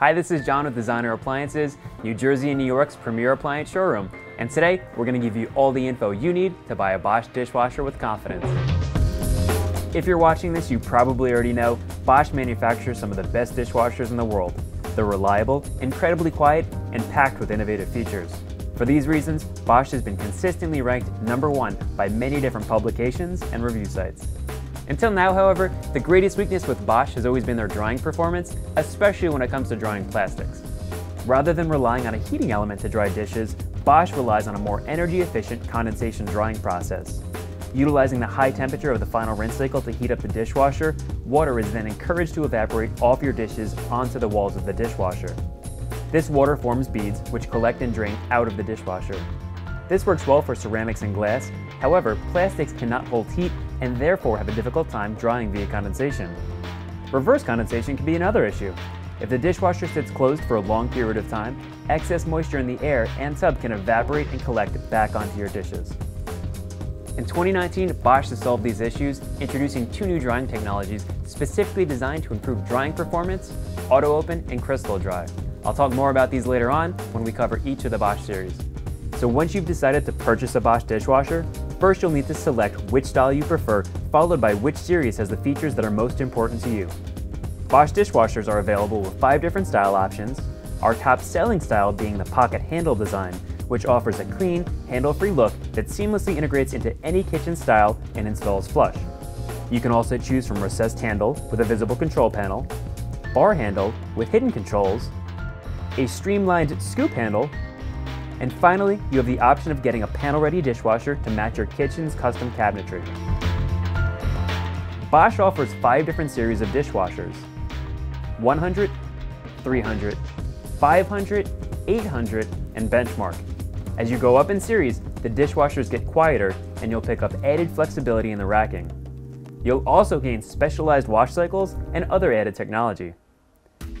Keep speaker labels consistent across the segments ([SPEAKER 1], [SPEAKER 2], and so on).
[SPEAKER 1] Hi, this is John with Designer Appliances, New Jersey and New York's premier appliance showroom. And today, we're gonna give you all the info you need to buy a Bosch dishwasher with confidence. If you're watching this, you probably already know Bosch manufactures some of the best dishwashers in the world. They're reliable, incredibly quiet, and packed with innovative features. For these reasons, Bosch has been consistently ranked number one by many different publications and review sites. Until now, however, the greatest weakness with Bosch has always been their drying performance, especially when it comes to drying plastics. Rather than relying on a heating element to dry dishes, Bosch relies on a more energy-efficient condensation drying process. Utilizing the high temperature of the final rinse cycle to heat up the dishwasher, water is then encouraged to evaporate off your dishes onto the walls of the dishwasher. This water forms beads, which collect and drain out of the dishwasher. This works well for ceramics and glass, however, plastics cannot hold heat and therefore have a difficult time drying via condensation. Reverse condensation can be another issue. If the dishwasher sits closed for a long period of time, excess moisture in the air and tub can evaporate and collect back onto your dishes. In 2019, Bosch has solved these issues, introducing two new drying technologies specifically designed to improve drying performance, Auto Open and Crystal Dry. I'll talk more about these later on when we cover each of the Bosch series. So once you've decided to purchase a Bosch dishwasher, first you'll need to select which style you prefer, followed by which series has the features that are most important to you. Bosch dishwashers are available with five different style options, our top selling style being the pocket handle design, which offers a clean, handle-free look that seamlessly integrates into any kitchen style and installs flush. You can also choose from recessed handle with a visible control panel, bar handle with hidden controls, a streamlined scoop handle and finally, you have the option of getting a panel-ready dishwasher to match your kitchen's custom cabinetry. Bosch offers five different series of dishwashers. 100, 300, 500, 800, and Benchmark. As you go up in series, the dishwashers get quieter and you'll pick up added flexibility in the racking. You'll also gain specialized wash cycles and other added technology.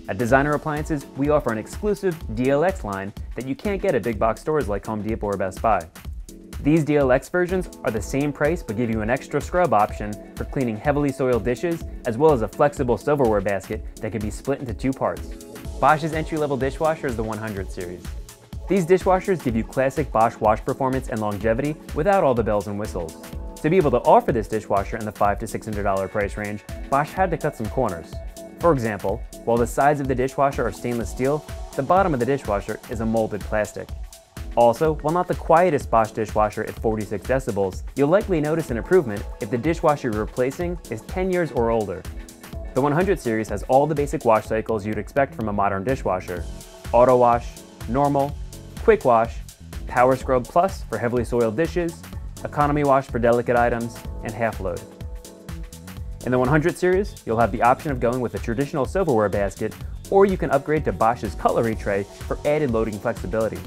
[SPEAKER 1] At Designer Appliances, we offer an exclusive DLX line that you can't get at big box stores like Home Depot or Best Buy. These DLX versions are the same price but give you an extra scrub option for cleaning heavily soiled dishes, as well as a flexible silverware basket that can be split into two parts. Bosch's entry-level dishwasher is the 100 series. These dishwashers give you classic Bosch wash performance and longevity without all the bells and whistles. To be able to offer this dishwasher in the 5 to $600 price range, Bosch had to cut some corners. For example, while the sides of the dishwasher are stainless steel, the bottom of the dishwasher is a molded plastic. Also, while not the quietest Bosch dishwasher at 46 decibels, you'll likely notice an improvement if the dishwasher you're replacing is 10 years or older. The 100 series has all the basic wash cycles you'd expect from a modern dishwasher. Auto wash, normal, quick wash, power scrub plus for heavily soiled dishes, economy wash for delicate items, and half load. In the 100 series, you'll have the option of going with a traditional silverware basket, or you can upgrade to Bosch's cutlery tray for added loading flexibility.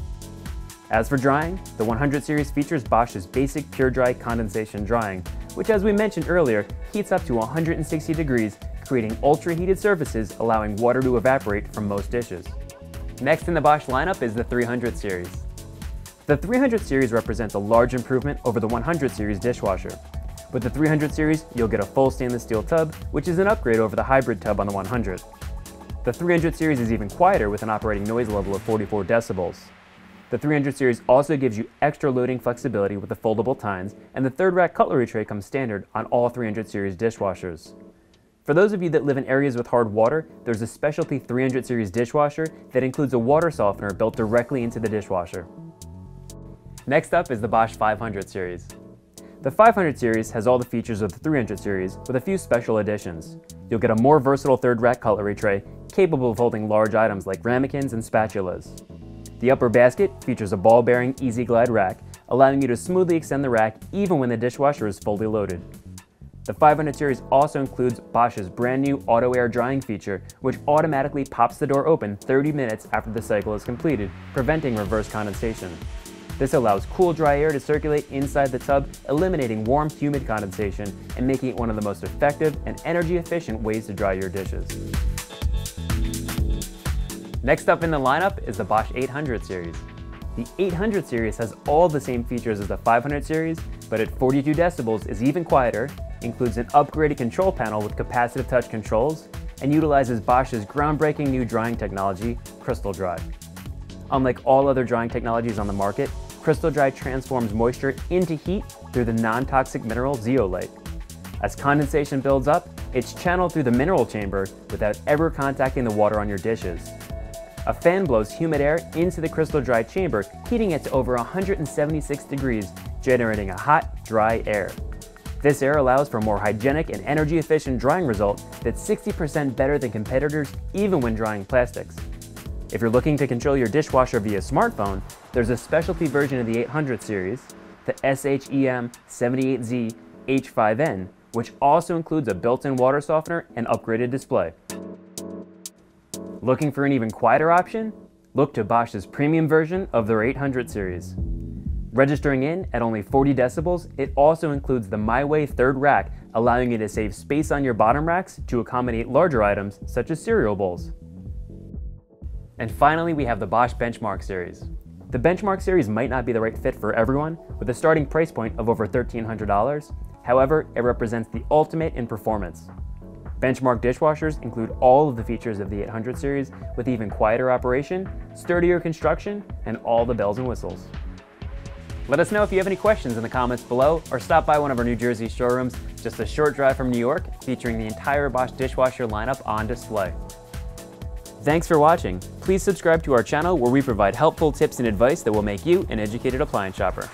[SPEAKER 1] As for drying, the 100 series features Bosch's basic Pure Dry condensation drying, which as we mentioned earlier, heats up to 160 degrees, creating ultra-heated surfaces allowing water to evaporate from most dishes. Next in the Bosch lineup is the 300 series. The 300 series represents a large improvement over the 100 series dishwasher. With the 300 series, you'll get a full stainless steel tub, which is an upgrade over the hybrid tub on the 100. The 300 series is even quieter with an operating noise level of 44 decibels. The 300 series also gives you extra loading flexibility with the foldable tines, and the third rack cutlery tray comes standard on all 300 series dishwashers. For those of you that live in areas with hard water, there's a specialty 300 series dishwasher that includes a water softener built directly into the dishwasher. Next up is the Bosch 500 series. The 500 series has all the features of the 300 series with a few special additions. You'll get a more versatile third rack cutlery tray capable of holding large items like ramekins and spatulas. The upper basket features a ball-bearing Easy Glide rack, allowing you to smoothly extend the rack even when the dishwasher is fully loaded. The 500 series also includes Bosch's brand new auto air drying feature, which automatically pops the door open 30 minutes after the cycle is completed, preventing reverse condensation. This allows cool, dry air to circulate inside the tub, eliminating warm, humid condensation and making it one of the most effective and energy-efficient ways to dry your dishes. Next up in the lineup is the Bosch 800 series. The 800 series has all the same features as the 500 series, but at 42 decibels is even quieter, includes an upgraded control panel with capacitive touch controls, and utilizes Bosch's groundbreaking new drying technology, Crystal Dry. Unlike all other drying technologies on the market, Crystal Dry transforms moisture into heat through the non-toxic mineral zeolite. As condensation builds up, it's channeled through the mineral chamber without ever contacting the water on your dishes. A fan blows humid air into the crystal dry chamber, heating it to over 176 degrees, generating a hot, dry air. This air allows for more hygienic and energy efficient drying result that's 60% better than competitors even when drying plastics. If you're looking to control your dishwasher via smartphone, there's a specialty version of the 800 series, the SHEM 78Z H5N, which also includes a built-in water softener and upgraded display. Looking for an even quieter option? Look to Bosch's premium version of their 800 series. Registering in at only 40 decibels, it also includes the MyWay third rack, allowing you to save space on your bottom racks to accommodate larger items such as cereal bowls. And finally, we have the Bosch Benchmark series. The Benchmark series might not be the right fit for everyone, with a starting price point of over $1,300. However, it represents the ultimate in performance. Benchmark dishwashers include all of the features of the 800 series with even quieter operation, sturdier construction, and all the bells and whistles. Let us know if you have any questions in the comments below or stop by one of our New Jersey showrooms just a short drive from New York featuring the entire Bosch dishwasher lineup on display. Thanks for watching. Please subscribe to our channel where we provide helpful tips and advice that will make you an educated appliance shopper.